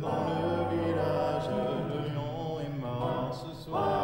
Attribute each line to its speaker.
Speaker 1: dans le village. Le lion est mort ce soir.